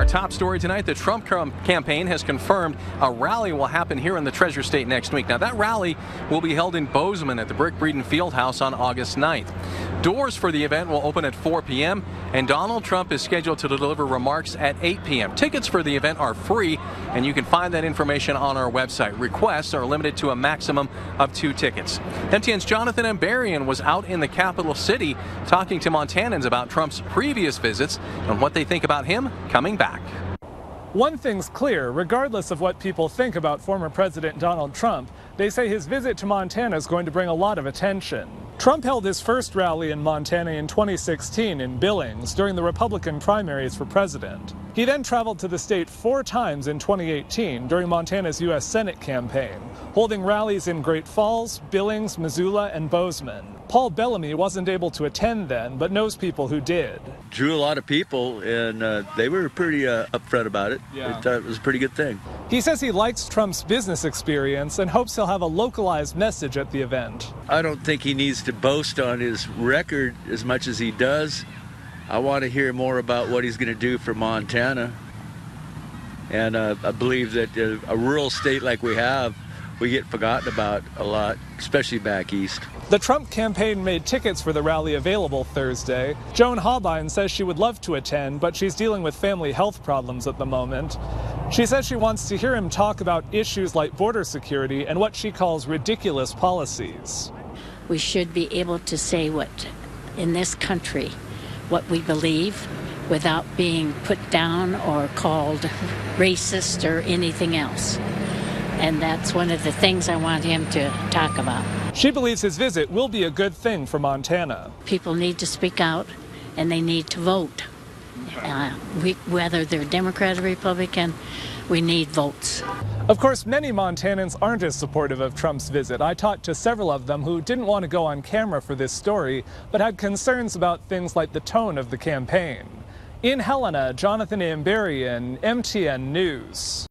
Our top story tonight the Trump campaign has confirmed a rally will happen here in the Treasure State next week. Now, that rally will be held in Bozeman at the Brick Breeden Fieldhouse on August 9th. Doors for the event will open at 4 p.m., and Donald Trump is scheduled to deliver remarks at 8 p.m. Tickets for the event are free, and you can find that information on our website. Requests are limited to a maximum of two tickets. MTN's Jonathan Ambarian was out in the capital city talking to Montanans about Trump's previous visits and what they think about him coming back. One thing's clear, regardless of what people think about former President Donald Trump, they say his visit to Montana is going to bring a lot of attention. Trump held his first rally in Montana in 2016 in Billings during the Republican primaries for president. He then traveled to the state four times in 2018 during Montana's U.S. Senate campaign, holding rallies in Great Falls, Billings, Missoula, and Bozeman. Paul Bellamy wasn't able to attend then, but knows people who did. Drew a lot of people, and uh, they were pretty uh, upfront about it. Yeah. They thought it was a pretty good thing. He says he likes Trump's business experience and hopes he'll have a localized message at the event. I don't think he needs to boast on his record as much as he does. I want to hear more about what he's going to do for Montana. And uh, I believe that uh, a rural state like we have, we get forgotten about a lot, especially back east. The Trump campaign made tickets for the rally available Thursday. Joan Hobine says she would love to attend, but she's dealing with family health problems at the moment. She says she wants to hear him talk about issues like border security and what she calls ridiculous policies. We should be able to say what, in this country, what we believe without being put down or called racist or anything else. And that's one of the things I want him to talk about. She believes his visit will be a good thing for Montana. People need to speak out and they need to vote. Uh, we, whether they're Democrat or Republican, we need votes. Of course, many Montanans aren't as supportive of Trump's visit. I talked to several of them who didn't want to go on camera for this story, but had concerns about things like the tone of the campaign. In Helena, Jonathan Ambarian, MTN News.